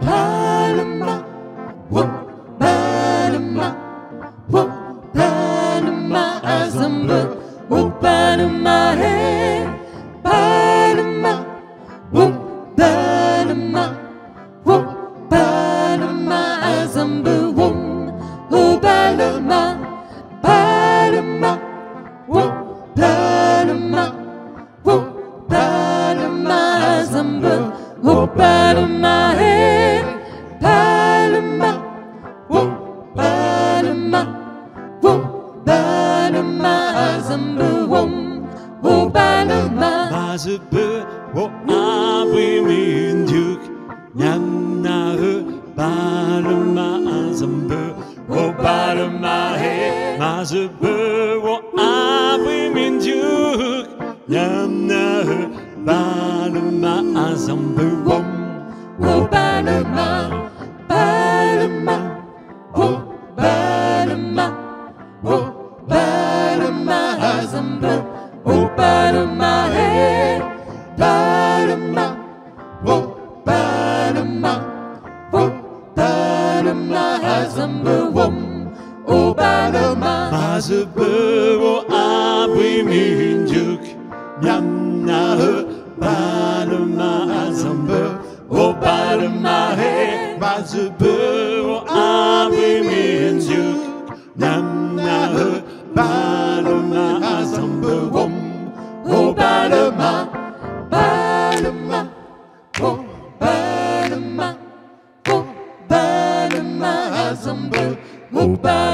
Panama, whoa, Panama, whoa, Panama, Azamba, whoa, Panama, hey, Panama, whoa, Panama, whoa, Panama, Azamba, whoa, oh, Panama. Zumbuwum, Wobaluma, Bazubu, Wo Abri Nduk, Yamnahu, Baluma, Azumbu, Wobaluma, He, Mazubu, Wo Abri Nduk, Yamnahu, Baluma, Azumbu, Wobaluma, Badema Hazamberom, O Badema Hazabero Abriminjuk, Yamnahe Badema Hazamber, O Badema He Hazabero. Luxembourg, Whoop-a.